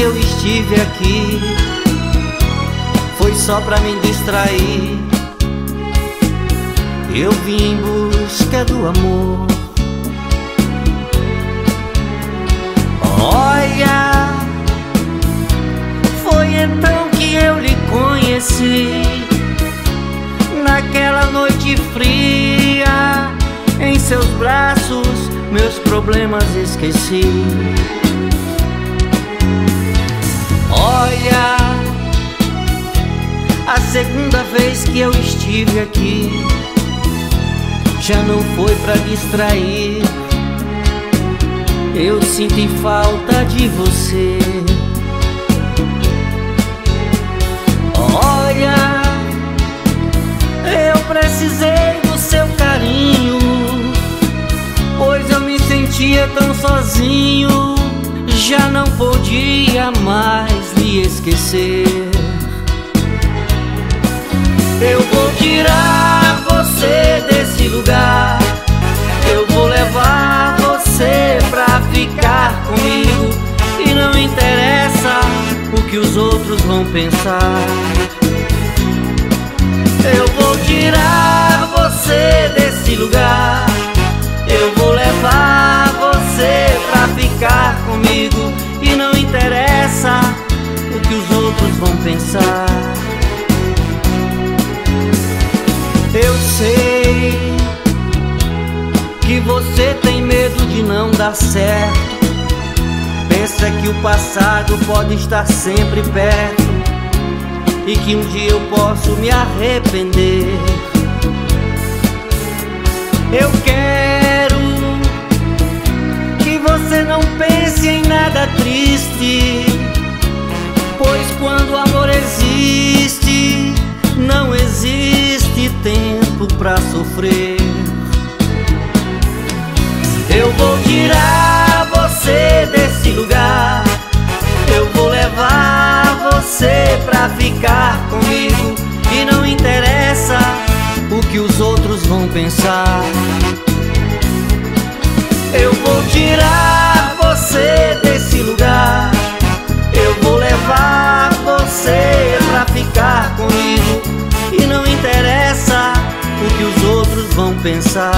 eu estive aqui foi só pra me distrair. Eu vim em busca do amor. Olha, foi então que eu lhe conheci. Naquela noite fria, em seus braços, meus problemas esqueci. A segunda vez que eu estive aqui já não foi pra distrair. Eu senti falta de você. Olha, eu precisei do seu carinho, pois eu me sentia tão sozinho, já não podia mais lhe esquecer. Eu vou tirar você desse lugar. Eu vou levar você pra ficar comigo. E não interessa o que os outros vão pensar. Eu vou tirar você desse lugar. Eu vou levar você pra ficar comigo. E não interessa o que os outros vão pensar. Eu sei que você tem medo de não dar certo. Pensa que o passado pode estar sempre perto e que um dia eu posso me arrepender. Eu quero que você não pense em nada triste, pois quando o Eu vou tirar você desse lugar. Eu vou levar você pra ficar comigo. E não interessa o que os outros vão pensar. Eu vou tirar você desse lugar. Eu vou levar você pra ficar comigo. E não interessa o que os outros vão pensar.